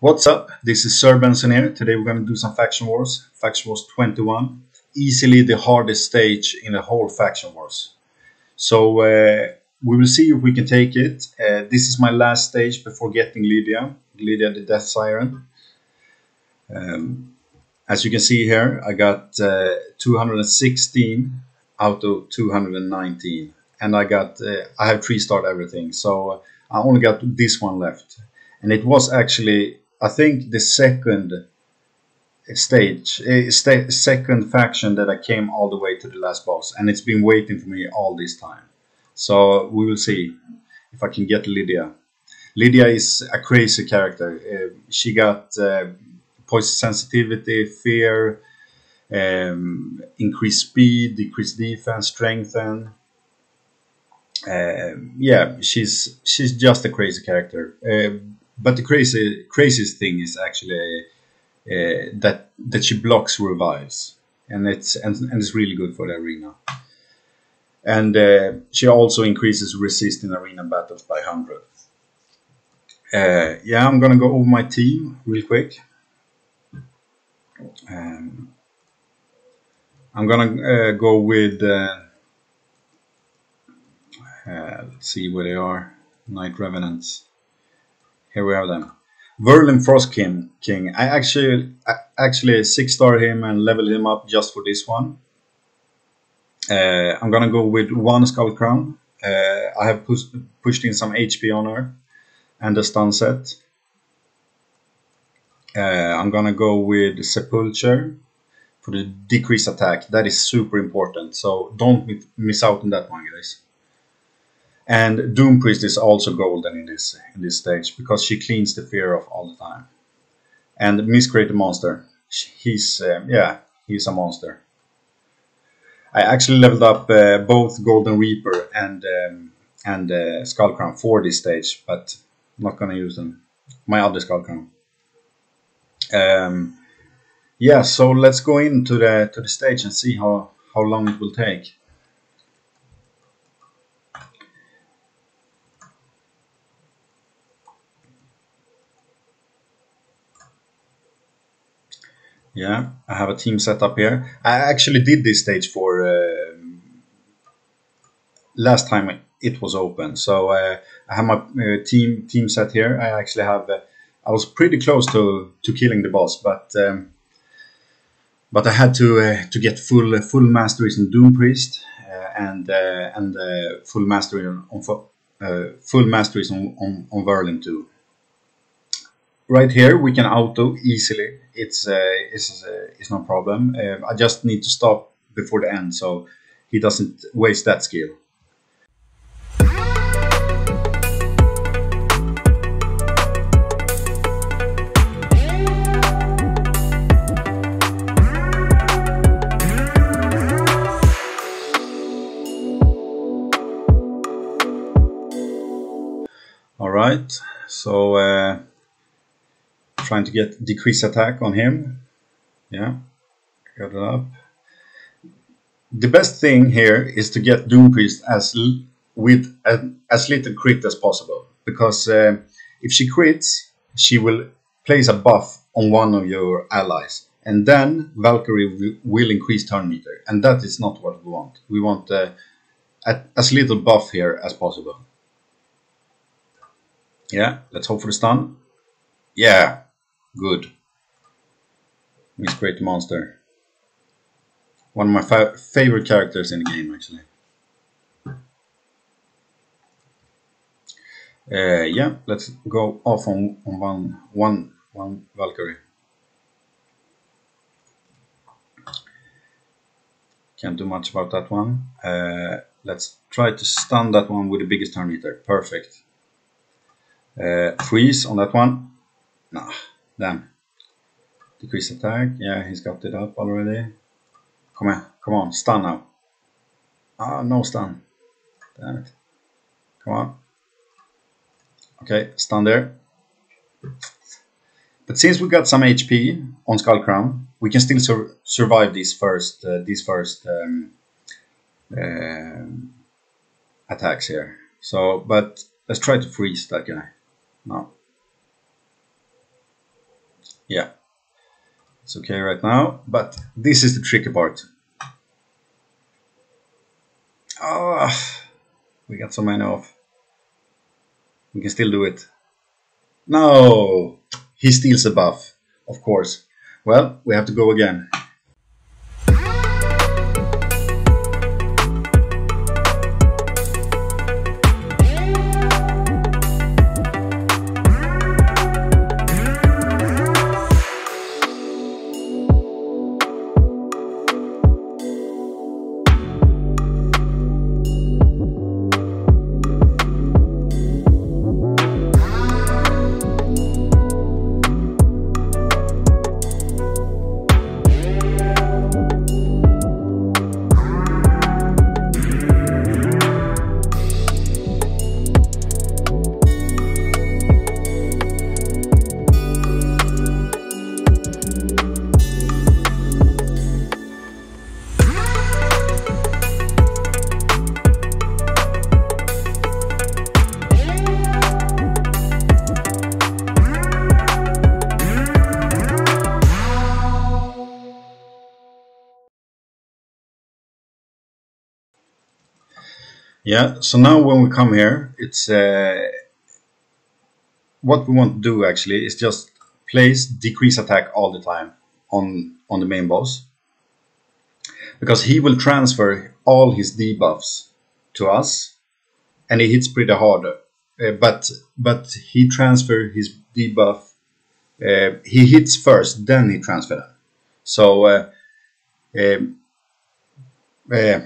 What's up? This is Sir Benson here. Today we're going to do some Faction Wars. Faction Wars 21. Easily the hardest stage in the whole Faction Wars. So uh, we will see if we can take it. Uh, this is my last stage before getting Lydia. Lydia the Death Siren. Um, as you can see here, I got uh, 216 out of 219. And I got, uh, I have 3 starred everything. So I only got this one left. And it was actually I think the second stage, uh, st second faction that I came all the way to the last boss, and it's been waiting for me all this time. So we will see if I can get Lydia. Lydia is a crazy character. Uh, she got uh, poison sensitivity, fear, um, increased speed, decreased defense, strengthen. Um, yeah, she's she's just a crazy character. Uh, but the crazy craziest thing is actually uh, that that she blocks revives, and it's and, and it's really good for the arena. And uh, she also increases resist in arena battles by hundred. Uh, yeah, I'm gonna go over my team real quick. Um, I'm gonna uh, go with. Uh, uh, let's see where they are. Knight Revenants. Here we have them. Wurlim Frost King. King. I actually I actually six star him and level him up just for this one. Uh, I'm gonna go with one Skull Crown. Uh, I have pushed pushed in some HP on her and a stun set. Uh, I'm gonna go with Sepulcher for the decrease attack. That is super important. So don't miss out on that one, guys. And Doom Priest is also golden in this in this stage because she cleans the fear off all the time. And Miscreated Monster, he's um, yeah, he's a monster. I actually leveled up uh, both Golden Reaper and um, and uh, Skull Crown for this stage, but I'm not gonna use them. My other Skull Crown. Um, yeah, so let's go into the to the stage and see how how long it will take. Yeah, I have a team set up here. I actually did this stage for uh, last time it was open. So uh, I have my uh, team team set here. I actually have. Uh, I was pretty close to to killing the boss, but um, but I had to uh, to get full full masteries in Doom Priest uh, and and full mastery on, on full masteries on on, on Wurlim too right here we can auto easily. It's uh, it's, uh, it's no problem. Uh, I just need to stop before the end so he doesn't waste that skill. All right so uh, trying to get decrease attack on him. Yeah, got it up. The best thing here is to get Doom Priest as with a, as little crit as possible because uh, if she crits, she will place a buff on one of your allies, and then Valkyrie will increase turn meter, and that is not what we want. We want uh, as little buff here as possible. Yeah, let's hope for the stun. Yeah, Good. Miscreate Monster. One of my fa favorite characters in the game, actually. Uh, yeah, let's go off on, on one, one, one Valkyrie. Can't do much about that one. Uh, let's try to stun that one with the biggest turn. Perfect. Uh, freeze on that one. Nah. Damn. Decrease attack. Yeah, he's got it up already. Come on, come on, stun now. Ah, no stun. Damn it. Come on. Okay, stun there. But since we got some HP on Skull Crown, we can still sur survive these first uh, these first um, uh, attacks here. So, but let's try to freeze that guy. No. Yeah, it's okay right now, but this is the tricky part. Ah, we got so many off. We can still do it. No, he steals a buff, of course. Well, we have to go again. Yeah, so now when we come here, it's uh, what we want to do actually is just place decrease attack all the time on on the main boss. Because he will transfer all his debuffs to us and he hits pretty hard uh, but but he transfer his debuff uh, he hits first then he transfer. Them so uh, um, uh,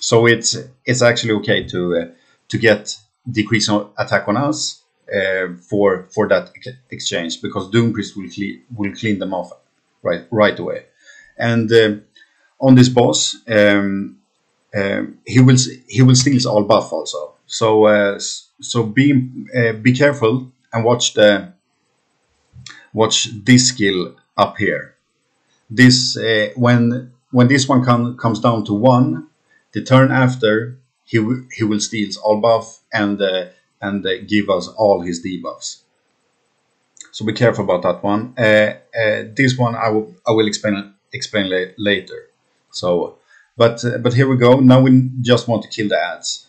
so it's it's actually okay to uh, to get decrease on attack on us uh, for for that exchange because Doom Priest will clean will clean them off right right away. And uh, on this boss, um, um, he will he will steal all buff also. So uh, so be uh, be careful and watch the watch this skill up here. This uh, when when this one com comes down to one the turn after, he, he will steal all buff and, uh, and uh, give us all his debuffs. So be careful about that one. Uh, uh this one I will I will explain explain la later. So, but uh, but here we go. Now we just want to kill the ads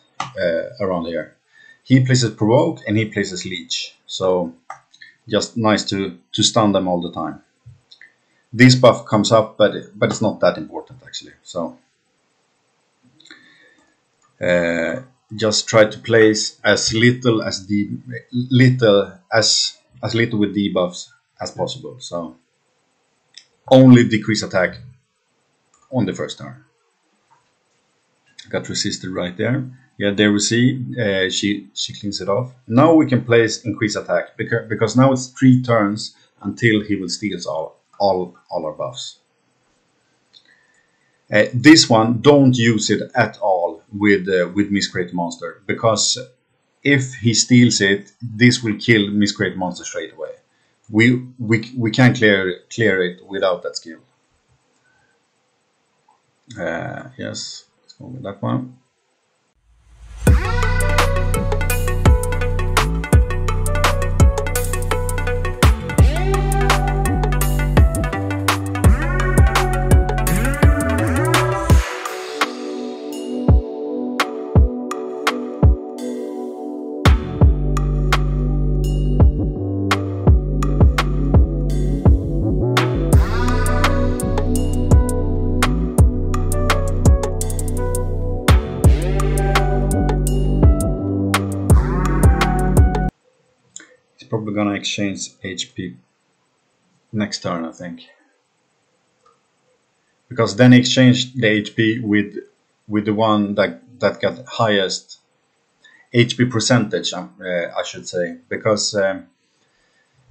around here. He places provoke and he places leech. So just nice to to stun them all the time. This buff comes up, but but it's not that important actually. So just try to place as little as the little as as little with debuffs as possible. So only decrease attack on the first turn. Got resisted right there. Yeah, there we see uh, she she cleans it off. Now we can place increase attack because because now it's three turns until he will steal all all all our buffs. Uh, this one don't use it at all with uh, with Miscreate Monster because if he steals it, this will kill Miscreate Monster straight away. We we we can clear clear it without that skill. Uh, yes, let's go with that one. Probably gonna exchange HP next turn, I think. Because then exchange the HP with with the one that that got highest HP percentage, um, uh, I should say, because um,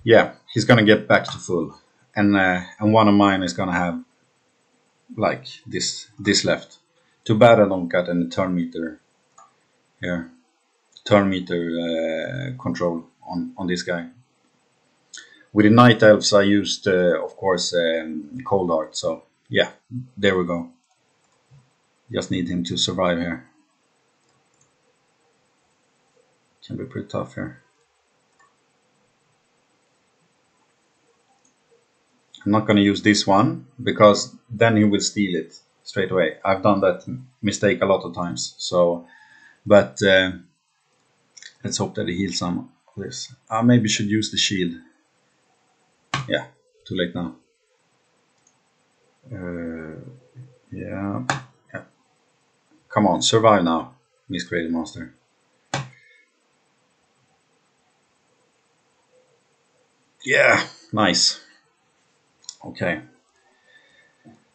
yeah, he's gonna get back to full, and uh, and one of mine is gonna have like this this left. Too bad I don't got any turn meter here, turn meter uh, control on, on this guy. With the Night Elves I used, uh, of course, um, Coldheart, so yeah, there we go. Just need him to survive here. Can be pretty tough here. I'm not going to use this one because then he will steal it straight away. I've done that mistake a lot of times. So, but uh, let's hope that he heals some this. I maybe should use the shield. Yeah, too late now. Uh, yeah, yeah. Come on, survive now, Miss Miscreated Monster. Yeah, nice. Okay.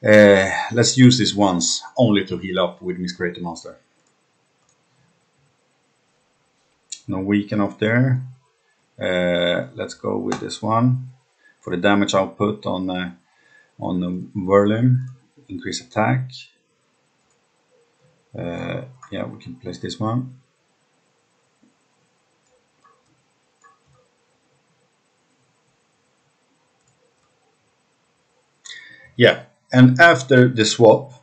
Uh, let's use this once, only to heal up with Miss Miscreated Monster. No weaken off there. Uh, let's go with this one for the damage output on uh, on the Wurlim. Increase attack. Uh, yeah, we can place this one. Yeah, and after the swap,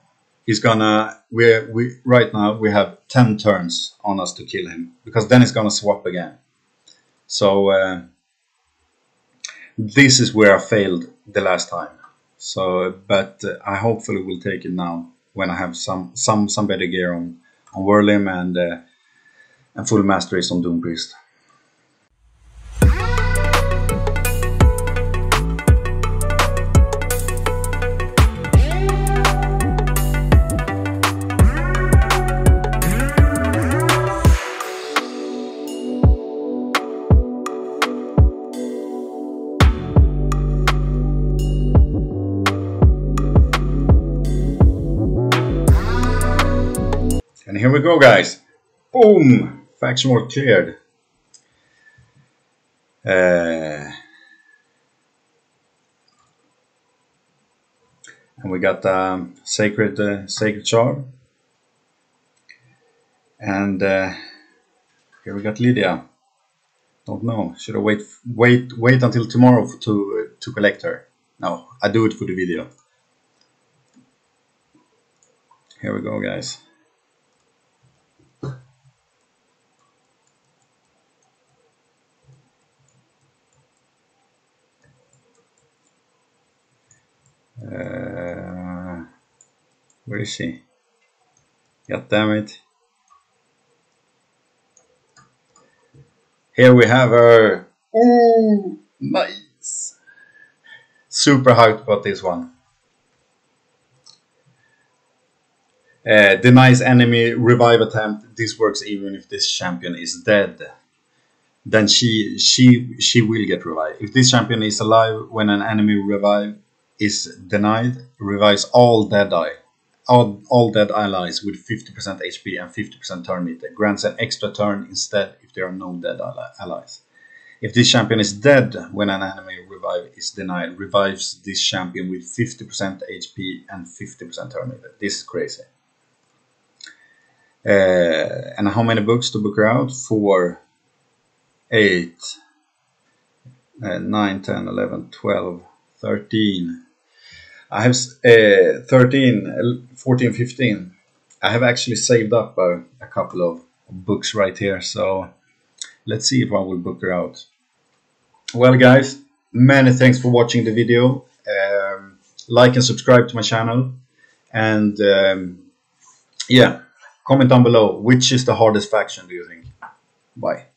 he's gonna we we right now we have ten turns on us to kill him because then he's gonna swap again. So uh, this is where I failed the last time. So, but uh, I hopefully will take it now when I have some some some better gear on on Wurlim and uh, and full masteries on Doom Priest. Here we go, guys. Boom! Faction war cleared. Uh, and we got um, sacred uh, sacred charm. And uh, here we got Lydia. Don't know. Should I wait wait wait until tomorrow to uh, to collect her? No, I do it for the video. Here we go, guys. Uh, where is she? God damn it. Here we have her. Ooh, nice. Super hyped about this one. Uh, denies enemy revive attempt. This works even if this champion is dead. Then she she she will get revived. If this champion is alive when an enemy revive is denied, revives all dead eye, all, all dead allies with 50% HP and 50% turn meter. Grants an extra turn instead if there are no dead allies. If this champion is dead when an enemy revive is denied, revives this champion with 50% HP and 50% turn meter. This is crazy. Uh, and how many books to book her out? 4, 8, uh, 9, 10, 11, 12, 13. I have uh, 13, 14, 15. I have actually saved up a, a couple of books right here, so let's see if I will book her out. Well, guys, many thanks for watching the video. Um, like and subscribe to my channel, and um, yeah, comment down below which is the hardest faction do you think? Bye.